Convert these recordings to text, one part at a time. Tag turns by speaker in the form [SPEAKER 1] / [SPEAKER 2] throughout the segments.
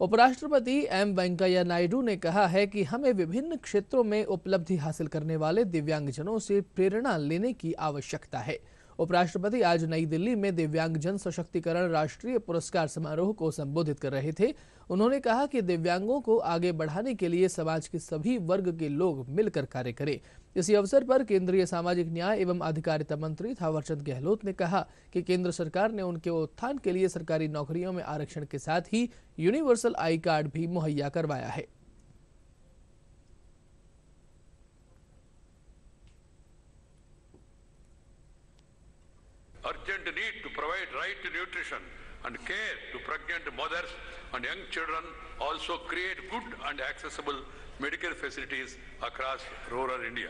[SPEAKER 1] उपराष्ट्रपति एम वेंकैया नायडू ने कहा है कि हमें विभिन्न क्षेत्रों में उपलब्धि हासिल करने वाले दिव्यांगजनों से प्रेरणा लेने की आवश्यकता है। उपराष्ट्रपति आज नई दिल्ली में दिव्यांगजन सशक्तिकरण राष्ट्रीय पुरस्कार समारोह को संबोधित कर रहे थे। उन्होंने कहा कि दिव्यांगों को आगे बढ़ाने के लिए समाज के सभी वर्ग के लोग मिलकर कार्य करें। इसी अवसर पर केंद्रीय सामाजिक न्याय एवं अधिकारिता मंत्री थावरचंद गहलोत ने कहा कि केंद्र सरकार ने उनके उत्थान के लिए सरकारी नौकरियों में आरक्षण के साथ ही यूनिवर्सल आई कार्ड भी मुहैया करवाया है।
[SPEAKER 2] urgent need to provide right to nutrition and care to pregnant mothers and young children also create good and accessible medical facilities across rural India.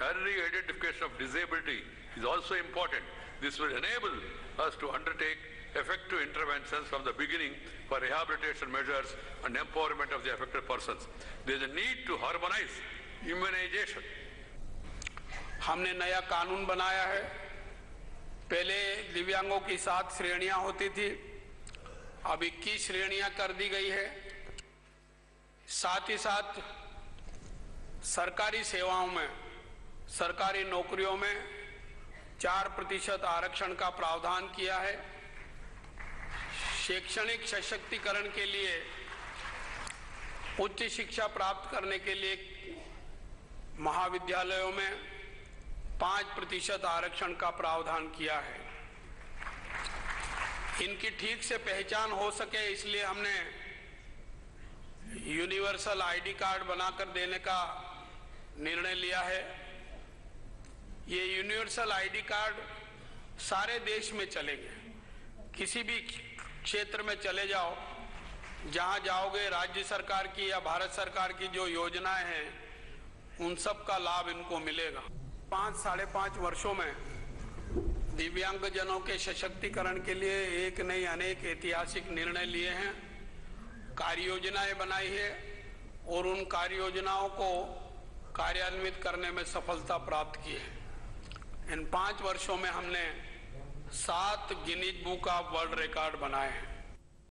[SPEAKER 2] Early identification of disability is also important. This will enable us to undertake effective interventions from the beginning for rehabilitation measures and empowerment of the affected persons. There is a need to harmonize immunization
[SPEAKER 3] हमने नया कानून बनाया है पहले दिव्यांगों की सात श्रेणियाँ होती थी। अब 21 श्रेणियाँ कर दी गई है। साथ ही साथ सरकारी सेवाओं में, सरकारी नौकरियों में चार प्रतिशत आरक्षण का प्रावधान किया है। शैक्षणिक सशक्तिकरण के लिए, उच्च शिक्षा प्राप्त करने के लिए महाविद्यालयों में पाँच प्रतिशत आरक्षण का प्रावधान किया है। इनकी ठीक से पहचान हो सके इसलिए हमने यूनिवर्सल आईडी कार्ड बनाकर देने का निर्णय लिया है। ये यूनिवर्सल आईडी कार्ड सारे देश में चलेंगे। किसी भी क्षेत्र में चले जाओ, जहाँ जाओगे राज्य सरकार की या भारत सरकार की जो योजनाएँ हैं, उन सब का लाभ इनको मिलेगा। पाँच, साढ़े पाँच वर्षों में दिव्यांगजनों के सशक्तिकरण के लिए एक नहीं, अनेक ऐतिहासिक निर्णय लिए हैं कार्य योजनाएँ बनाई है और उन कार्य योजनाओं को कार्यान्वित करने में सफलता प्राप्त की है। इन पाँच वर्षों में हमने सात Guinness book of world record बनाए हैं।